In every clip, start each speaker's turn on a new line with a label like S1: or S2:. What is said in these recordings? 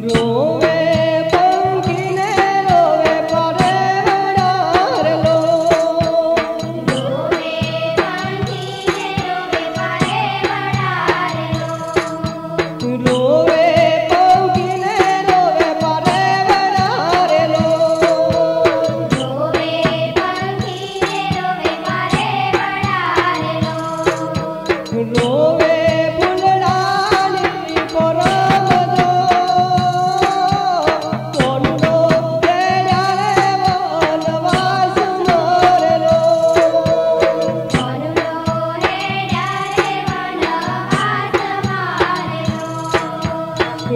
S1: Rome.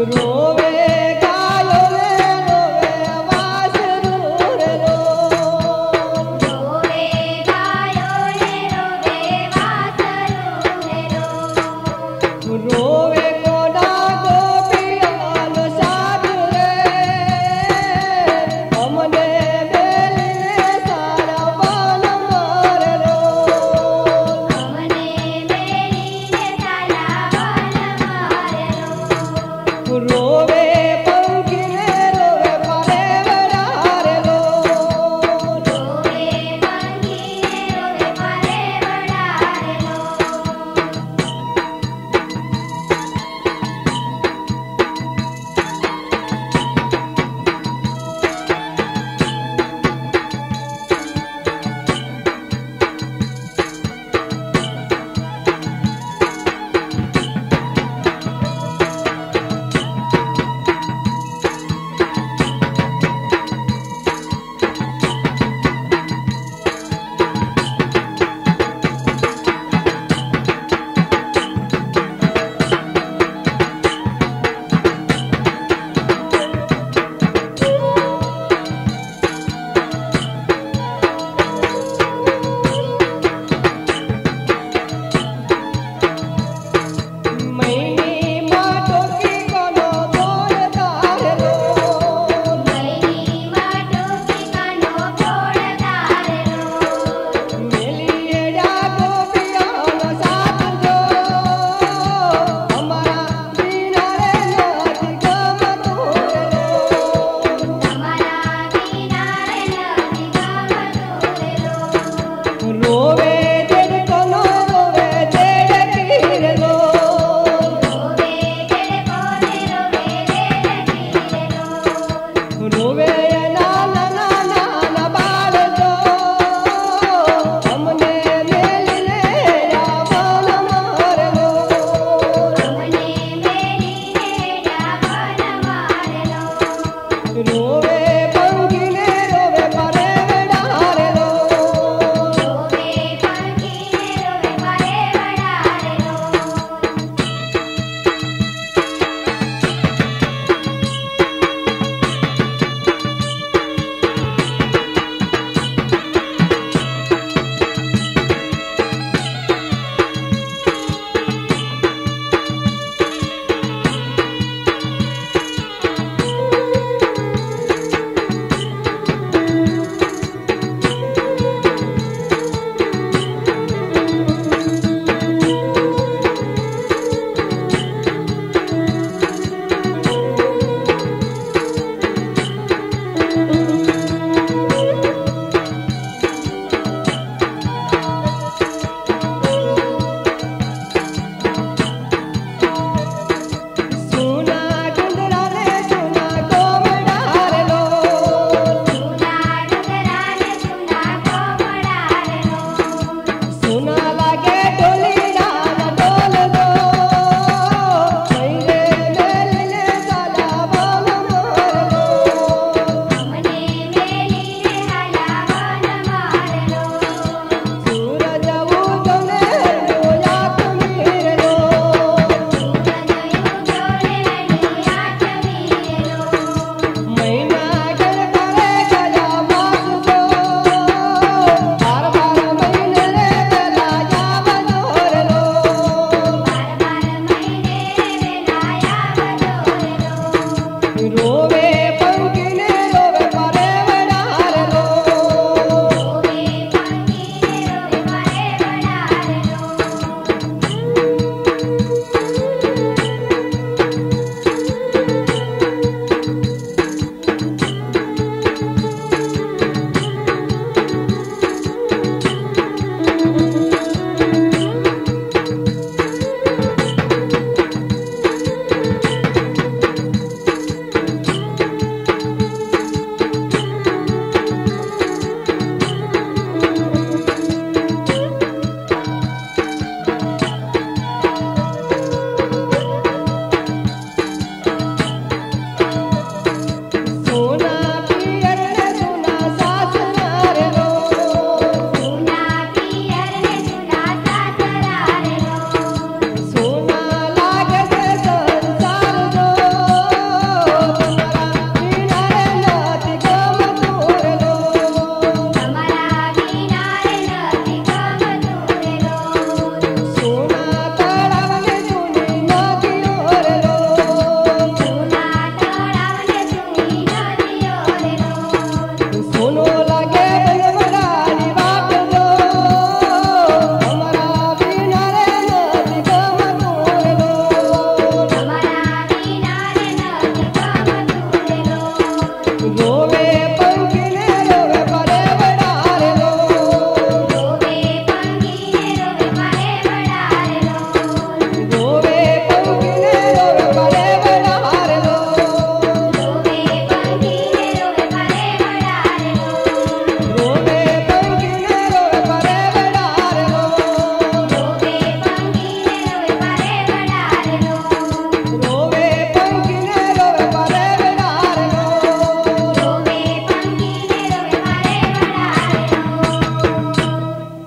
S1: Thakur